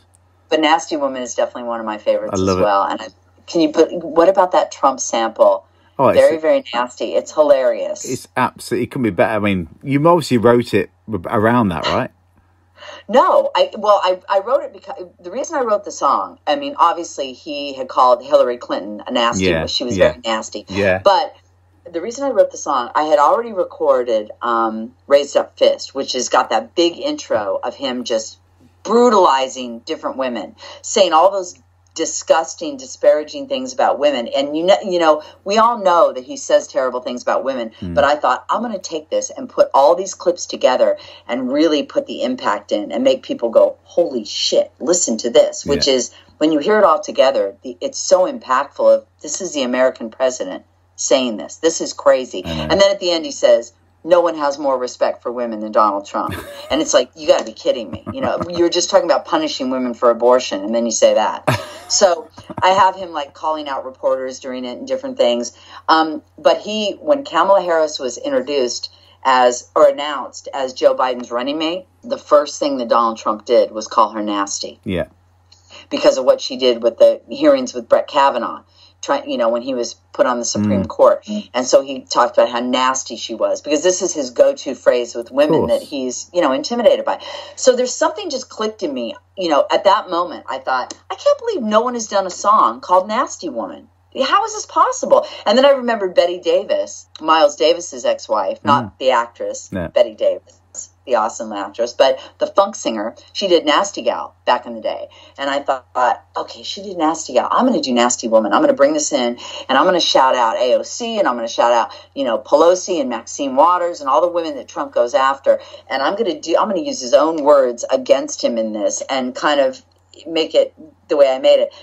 But Nasty Woman is definitely one of my favorites as it. well. And I, can you put, what about that Trump sample? Oh, it's, Very, very nasty. It's hilarious. it's absolutely it couldn't be better. I mean, you obviously wrote it around that, right? No, I well, I, I wrote it because the reason I wrote the song. I mean, obviously he had called Hillary Clinton a nasty. Yeah, she was yeah. very nasty. Yeah. But the reason I wrote the song, I had already recorded um, "Raised Up Fist," which has got that big intro of him just brutalizing different women, saying all those disgusting, disparaging things about women. And you know, you know, we all know that he says terrible things about women. Hmm. But I thought I'm going to take this and put all these clips together and really put the impact in and make people go, "Holy shit! Listen to this!" Which Yeah. is when you hear it all together, the, it's so impactful. Of this is the American president saying this. This is crazy. And then at the end, he says. No one has more respect for women than Donald Trump. And it's like, you got to be kidding me. You know, you're just talking about punishing women for abortion, and then you say that. So I have him like calling out reporters during it and different things. Um, but he, when Kamala Harris was introduced as or announced as Joe Biden's running mate, the first thing that Donald Trump did was call her nasty Yeah. because of what she did with the hearings with Brett Kavanaugh. Try, you know, when he was put on the Supreme mm. Court, mm. and so he talked about how nasty she was because this is his go-to phrase with women that he's, you know, intimidated by. So there's something just clicked in me. You know, at that moment, I thought, I can't believe no one has done a song called "Nasty Woman." How is this possible? And then I remembered Betty Davis, Miles Davis's ex-wife, not mm. the actress. Betty Davis, the awesome actress, but the funk singer. She did Nasty Gal back in the day, and I thought, okay, she did Nasty Gal. I'm going to do Nasty Woman. I'm going to bring this in, and I'm going to shout out AOC, and I'm going to shout out, you know, Pelosi and Maxine Waters and all the women that Trump goes after, and I'm going to do. I'm going to use his own words against him in this, and kind of make it the way I made it.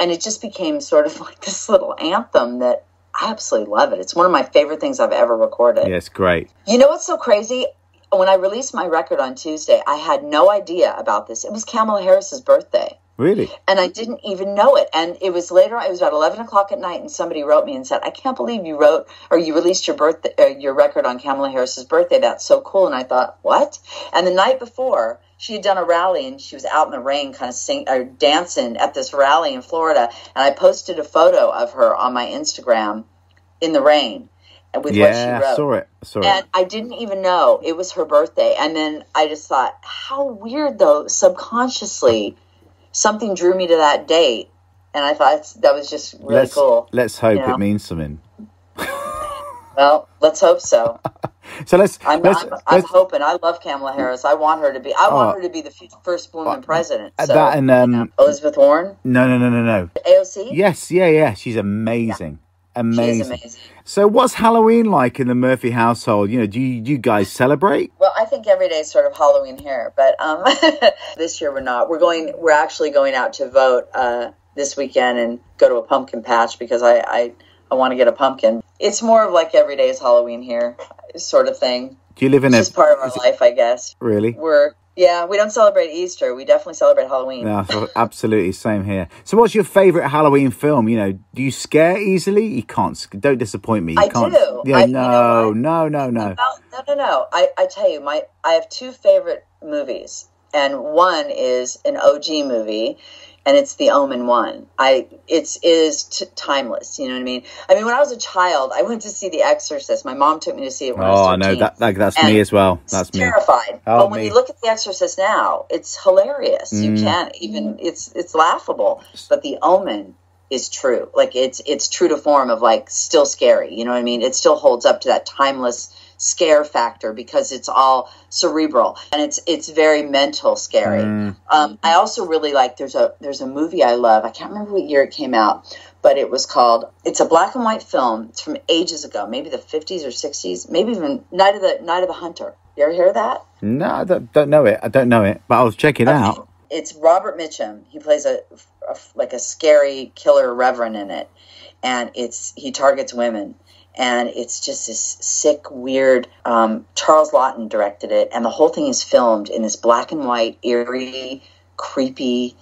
And it just became sort of like this little anthem that I absolutely love it. It's one of my favorite things I've ever recorded. Yeah, it's great. You know what's so crazy? When I released my record on Tuesday, I had no idea about this. It was Kamala Harris's birthday. Really? And I didn't even know it. And it was later, it was about 11 o'clock at night, and somebody wrote me and said, I can't believe you wrote or you released your birthday, uh, your record on Kamala Harris's birthday. That's so cool. And I thought, what? And the night before, she had done a rally and she was out in the rain, kind of sing or dancing at this rally in Florida. And I posted a photo of her on my Instagram in the rain with what she Yeah, wrote. I saw it. I saw And it. I didn't even know it was her birthday. And then I just thought, how weird though, subconsciously, something drew me to that date. And I thought that was just really let's cool. let's hope you know? it means something. Well, let's hope so. So let's I'm, let's, I'm, I'm hoping. I love Kamala Harris. I want her to be. I want Oh. her to be the first woman president. uh, So, that and um Elizabeth Warren, no no no no no. AOC. Yes, yeah, yeah. She's amazing. She's Amazing. amazing. So what's Halloween like in the Murphy household? You know, do you, do you guys celebrate? Well, I think every day is sort of Halloween here, but um, this year we're not. We're going. We're actually going out to vote uh, this weekend and go to a pumpkin patch because I I, I want to get a pumpkin. It's more of like every day is Halloween here, sort of thing. Do you live in It's a just part of our life, I guess. really? We're yeah, we don't celebrate Easter. We definitely celebrate Halloween. No, absolutely same here. So, what's your favorite Halloween film? You know, do you scare easily? You can't. Don't disappoint me. You I can't. do. Yeah, I- you know no, no, no, no. No, no, no. I, I tell you, my I have two favorite movies, and one is an OG movie, and it's The Omen one. I it's it is t- timeless. You know what I mean? I mean, when I was a child, I went to see The Exorcist. My mom took me to see it when I Oh, was I 13. know that, that. That's me as well. That's me. terrified. Oh, but when me. you look at The Exorcist now, it's hilarious. You Mm. can't even. It's it's laughable. But The Omen is true. Like it's it's true to form of like still scary. You know what I mean? It still holds up to that timeless scare factor because it's all cerebral and it's it's very mental scary. Mm. Um, I also really like there's a there's a movie I love. I can't remember what year it came out, but it was called. It's a black and white film. It's from ages ago, maybe the 50s or 60s, maybe even Night of the Night of the Hunter. You ever hear that? No, I don't, don't know it. I don't know it, but I'll check it out. it's Robert Mitchum. He plays a, a like a scary killer reverend in it, and it's he targets women and it's just this sick, weird. Um, Charles Laughton directed it, and the whole thing is filmed in this black and white, eerie, creepy.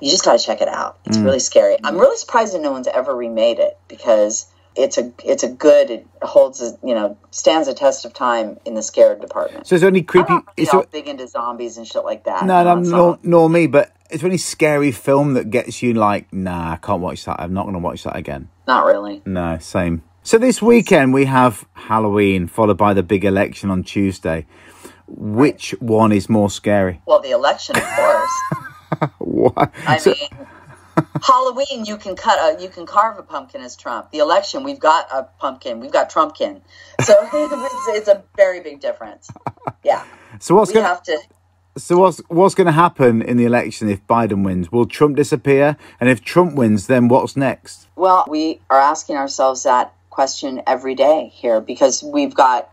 You just got to check it out. It's mm. really scary. I'm really surprised that no one's ever remade it because it's a it's a good. It holds a, you know stands a test of time in the scared department. So it's only creepy. it's all big into zombies and shit like that. No, no, nor, nor me. But it's any scary film that gets you like, nah, I can't watch that. I'm not going to watch that again. Not really. No, same. So this weekend we have Halloween, followed by the big election on Tuesday. Which one is more scary? Well, the election, of course. what? I so- mean, Halloween, you can cut a, you can carve a pumpkin as Trump. The election, we've got a pumpkin, we've got Trumpkin. So it's, it's, a very big difference. Yeah. So what's going to to? So what's what's going to happen in the election if Biden wins? Will Trump disappear? And if Trump wins, then what's next? Well, we are asking ourselves that question every day here because we've got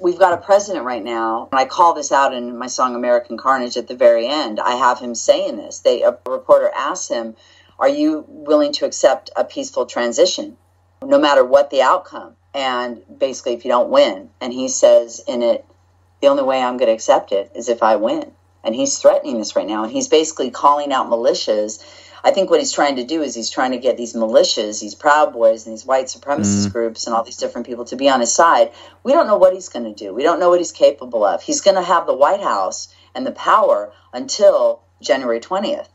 we've got a president right now. And i call this out in my song american carnage at the very end. I have him saying this. They a reporter asks him are you willing to accept a peaceful transition no matter what the outcome? And basically if you don't win and he says in it the only way i'm going to accept it is if i win. And he's threatening this right now and he's basically calling out militias I think what he's trying to do is he's trying to get these militias, these Proud Boys, and these white supremacist mm. groups, and all these different people to be on his side. We don't know what he's going to do. We don't know what he's capable of. He's going to have the White House and the power until January 20th.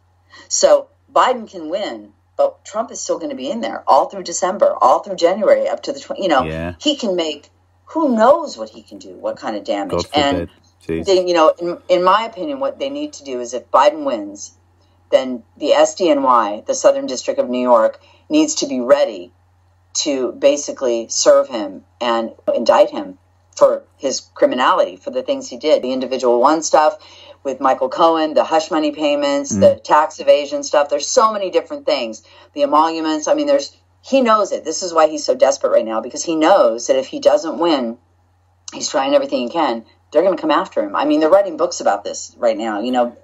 So Biden can win, but Trump is still going to be in there all through December, all through January, up to the 20. You know, yeah. he can make who knows what he can do, what kind of damage. And they, you know, in, in my opinion, what they need to do is if Biden wins, then the SDNY, the Southern District of New York, needs to be ready to basically serve him and indict him for his criminality, for the things he did. The individual one stuff with Michael Cohen, the hush money payments, mm. the tax evasion stuff. There's so many different things. The emoluments. I mean, there's he knows it. This is why he's so desperate right now because he knows that if he doesn't win, he's trying everything he can. They're going to come after him. I mean, they're writing books about this right now. You know,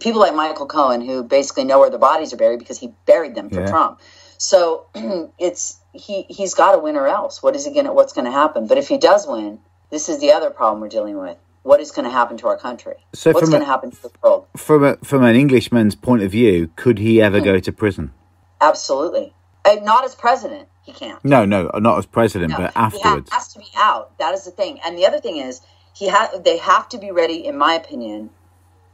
people like Michael Cohen who basically know where their bodies are buried because he buried them for yeah. Trump. So it's he he's got to win or else. What is he gonna? What's going to happen? But if he does win, this is the other problem we're dealing with. What is going to happen to our country? So What's going to happen to the world? From a, from an Englishman's point of view, could he ever go to prison? Absolutely. Uh, not as president, he can't. No, no, not as president, no, but afterwards. He has to be out. That is the thing. And the other thing is, he ha- they have to be ready, in my opinion,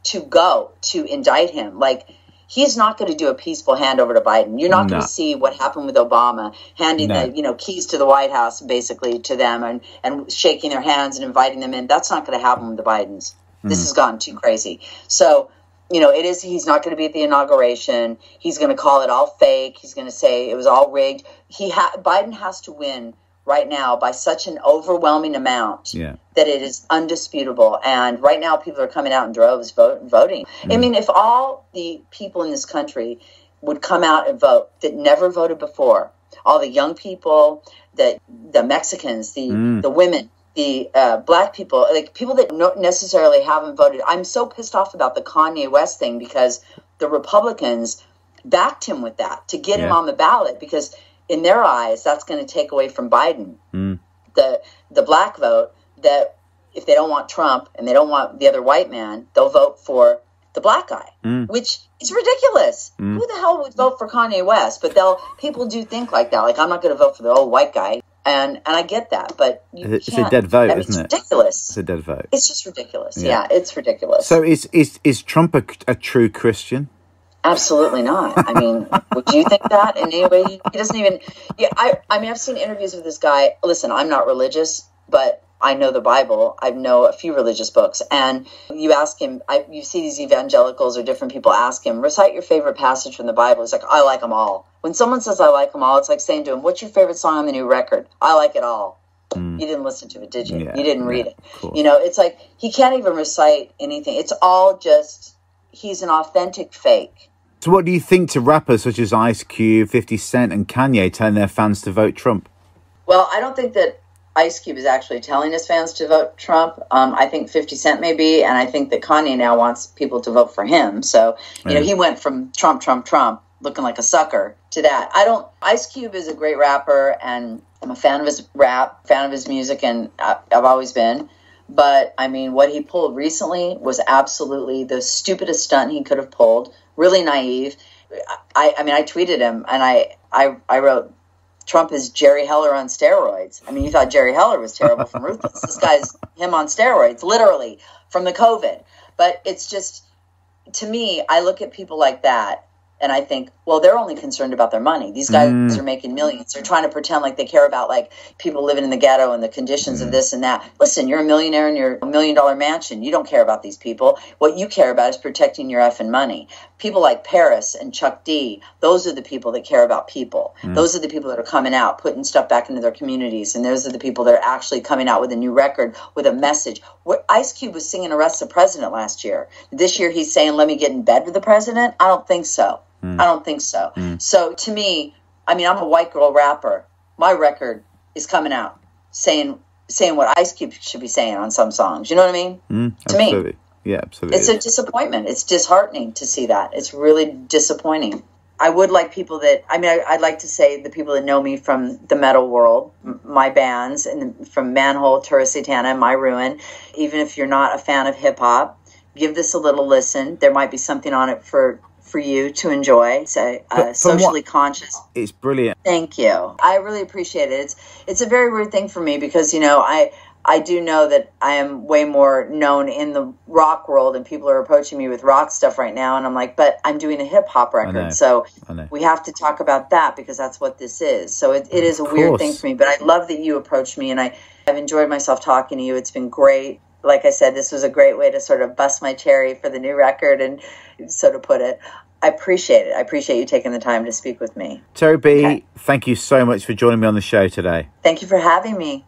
to go to indict him. Like he's not going to do a peaceful handover to Biden. You're not no. going to see what happened with Obama handing no. the you know keys to the White House basically to them and and shaking their hands and inviting them in. That's not going to happen with the Bidens. Mm. This has gone too crazy. So you know, it is. He's not going to be at the inauguration. He's going to call it all fake. He's going to say it was all rigged. He ha- Biden has to win right now by such an overwhelming amount yeah. that it is undisputable. And right now, people are coming out in droves vote, voting. Mm. I mean, if all the people in this country would come out and vote that never voted before, all the young people, the the Mexicans, the mm. the women, the uh, black people, like people that not necessarily haven't voted. I'm so pissed off about the Kanye West thing because the Republicans backed him with that to get yeah. him on the ballot because in their eyes, that's going to take away from Biden mm. the the black vote. That if they don't want Trump and they don't want the other white man, they'll vote for the black guy, mm. which is ridiculous. Mm. Who the hell would vote for Kanye West? But they'll people do think like that. Like I'm not going to vote for the old white guy, and and I get that, but it's a dead vote, I mean, isn't it? Ridiculous. It's a dead vote. It's just ridiculous. Yeah, yeah it's ridiculous. So is is is Trump a, a true Christian? Absolutely not. I mean, would you think that in any way? He doesn't even. Yeah, I. I mean, I've seen interviews with this guy. Listen, I'm not religious, but I know the Bible. I know a few religious books, and you ask him. I, you see these evangelicals or different people ask him, recite your favorite passage from the Bible. He's like, I like them all. When someone says I like them all, it's like saying to him, "What's your favorite song on the new record?" I like it all. Mm. You didn't listen to it, did you? Yeah, you didn't read yeah, it. Cool. You know, it's like he can't even recite anything. It's all just he's an authentic fake so, what do you think to rappers such as Ice Cube, 50 Cent, and Kanye telling their fans to vote Trump? Well, I don't think that Ice Cube is actually telling his fans to vote Trump. Um, I think 50 Cent may be, and I think that Kanye now wants people to vote for him. So, you yeah. know, he went from Trump, Trump, Trump, looking like a sucker to that. I don't, Ice Cube is a great rapper, and I'm a fan of his rap, fan of his music, and I've always been. But I mean, what he pulled recently was absolutely the stupidest stunt he could have pulled. Really naive. I, I mean, I tweeted him and I, I, I wrote, Trump is Jerry Heller on steroids. I mean, you thought Jerry Heller was terrible from Ruthless. This guy's him on steroids, literally, from the COVID. But it's just, to me, I look at people like that and I think, well, they're only concerned about their money. These guys mm. are making millions. They're trying to pretend like they care about like people living in the ghetto and the conditions mm. of this and that. Listen, you're a millionaire in your million dollar mansion. You don't care about these people. What you care about is protecting your effing money. People like Paris and Chuck D, those are the people that care about people. Mm. Those are the people that are coming out, putting stuff back into their communities. And those are the people that are actually coming out with a new record with a message. What Ice Cube was singing Arrest the President last year. This year he's saying, let me get in bed with the president. I don't think so. Mm. I don't think so. Mm. So to me, I mean, I'm a white girl rapper. My record is coming out saying saying what Ice Cube should be saying on some songs. You know what I mean? Mm, to me, yeah, absolutely. It's a disappointment. It's disheartening to see that. It's really disappointing. I would like people that I mean, I, would like to say the people that know me from the metal world, my bands, and from Manhole, Tura Satana, My Ruin. Even if you're not a fan of hip hop, give this a little listen. There might be something on it for for you to enjoy. So uh, socially what, conscious. It's brilliant. Thank you. I really appreciate it. It's it's a very weird thing for me because you know I I do know that I am way more known in the rock world, and people are approaching me with rock stuff right now, and I'm like, but I'm doing a hip hop record, so we have to talk about that because that's what this is. So it, it is a weird thing for me, but I love that you approached me, and I I've enjoyed myself talking to you. It's been great. Like I said, this was a great way to sort of bust my cherry for the new record, and so to put it. I appreciate it. I appreciate you taking the time to speak with me. Tairrie B, okay. thank you so much for joining me on the show today. Thank you for having me.